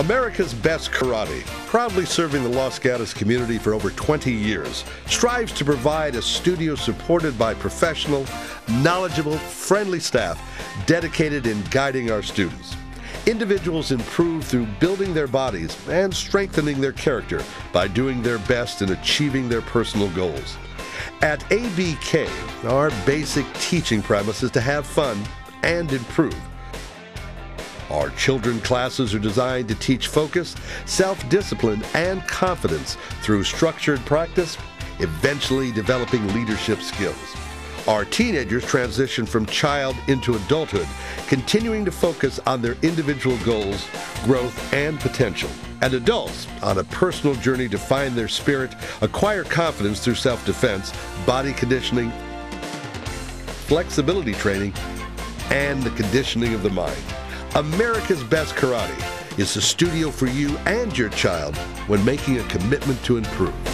America's Best Karate, proudly serving the Los Gatos community for over 20 years, strives to provide a studio supported by professional, knowledgeable, friendly staff dedicated in guiding our students. Individuals improve through building their bodies and strengthening their character by doing their best in achieving their personal goals. At ABK, our basic teaching premise is to have fun and improve. Our children classes are designed to teach focus, self discipline, and confidence through structured practice, eventually developing leadership skills. Our teenagers transition from child into adulthood, continuing to focus on their individual goals, growth, and potential. And adults on a personal journey to find their spirit, acquire confidence through self defense, body conditioning, flexibility training, and the conditioning of the mind. America's Best Karate is the studio for you and your child when making a commitment to improve.